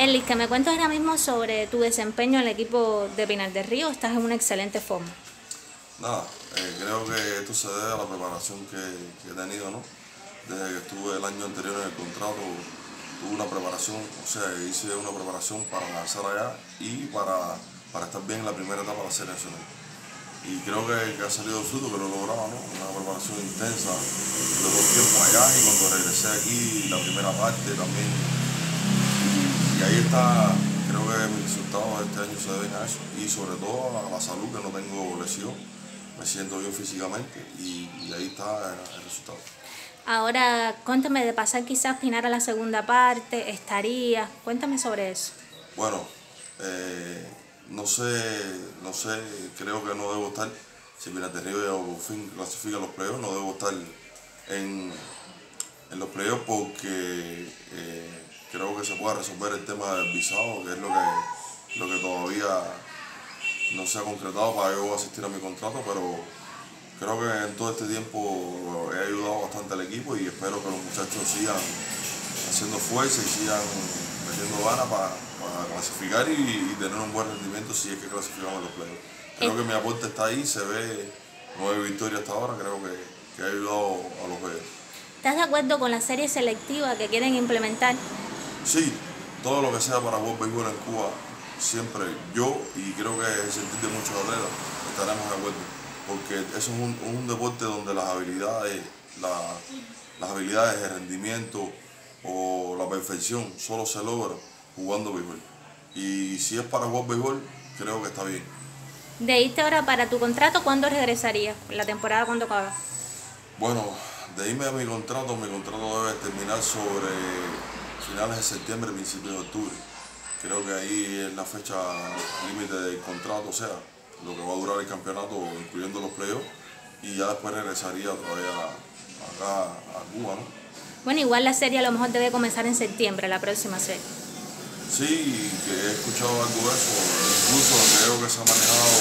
Elis, que me cuentas ahora mismo sobre tu desempeño en el equipo de Pinar del Río. Estás en una excelente forma. Nada, eh, creo que esto se debe a la preparación que, he tenido, ¿no? Desde que estuve el año anterior en el contrato, tuve una preparación, o sea, hice una preparación para lanzar allá y para, para estar bien en la primera etapa de la nacional. Y creo que, ha salido fruto, que lo he logrado, ¿no? Una preparación intensa, luego tiempo allá y cuando regresé aquí, la primera parte también. Y, ahí está, creo que mis resultados de este año se deben a eso y sobre todo a la salud, que no tengo lesión me siento bien físicamente y, ahí está el, resultado. Ahora, cuéntame de pasar quizás Pinar a la segunda parte, estaría, cuéntame sobre eso. Bueno, eh, no sé, no sé, creo que no debo estar, si Pinar de Río ya por fin clasifica los playoffs, no debo estar en, los playoffs porque eh, que se pueda resolver el tema del visado, que es lo que, lo que todavía no se ha concretado para yo asistir a mi contrato, pero creo que en todo este tiempo he ayudado bastante al equipo y espero que los muchachos sigan haciendo fuerza y sigan metiendo ganas para, clasificar y, tener un buen rendimiento si es que clasificamos los playoffs. Creo que mi aporte está ahí, se ve nueve victorias hasta ahora, creo que, que ha ayudado a los juegos. ¿Estás de acuerdo con la serie selectiva que quieren implementar? Sí, todo lo que sea para jugar béisbol en Cuba siempre yo y creo que el sentir de muchos atletas estaremos de acuerdo, porque eso es un, deporte donde las habilidades, las habilidades de rendimiento o la perfección solo se logra jugando béisbol. Y si es para jugar béisbol, creo que está bien. De ahora para tu contrato, ¿cuándo regresarías? ¿La temporada cuándo acaba? Bueno, de irme a mi contrato, mi contrato debe terminar sobre finales de septiembre, principios de octubre. Creo que ahí es la fecha límite del contrato, o sea, lo que va a durar el campeonato, incluyendo los playoffs, y ya después regresaría todavía acá a Cuba, ¿no? Bueno, igual la serie a lo mejor debe comenzar en septiembre, la próxima serie. Sí, que he escuchado algo de eso, incluso creo que se ha manejado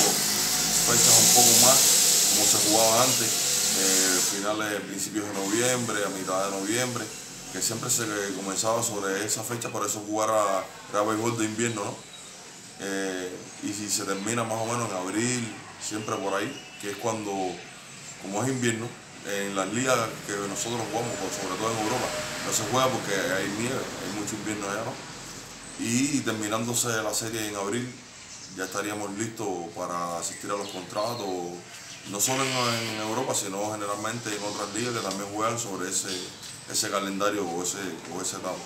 fechas un poco más, como se jugaba antes, eh, finales, principios de noviembre, a mitad de noviembre que siempre se comenzaba sobre esa fecha, por eso jugar a, era béisbol de invierno, ¿no? Eh, y si se termina más o menos en abril, siempre por ahí, que es cuando, como es invierno, en las ligas que nosotros jugamos, sobre todo en Europa, no se juega porque hay nieve, hay mucho invierno allá, ¿no? Y terminándose la serie en abril, ya estaríamos listos para asistir a los contratos, no solo en, Europa, sino generalmente en otras ligas que también juegan sobre ese, ese calendario o ese, o ese dado.